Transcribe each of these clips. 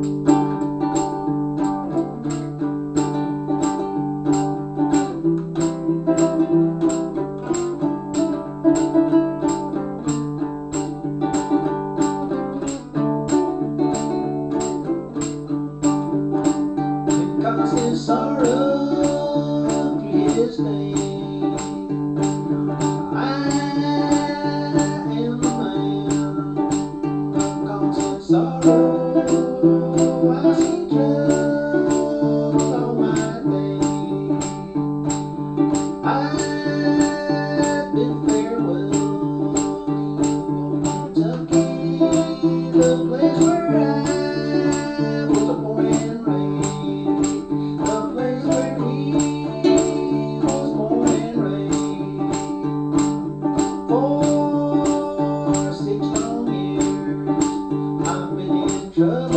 Because constant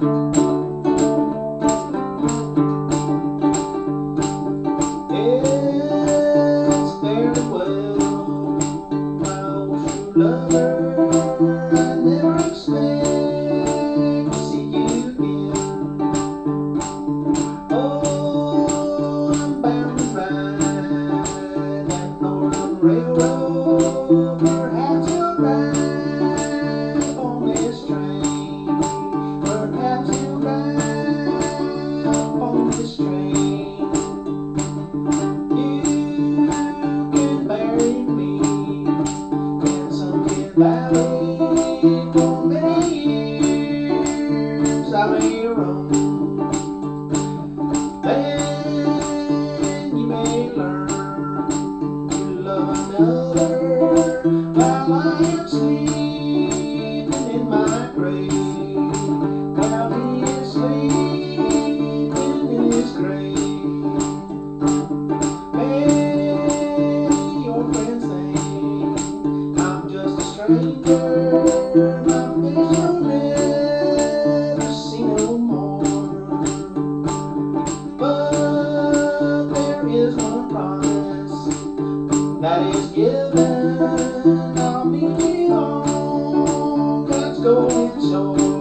It's That is given. I'll be on God's golden shore.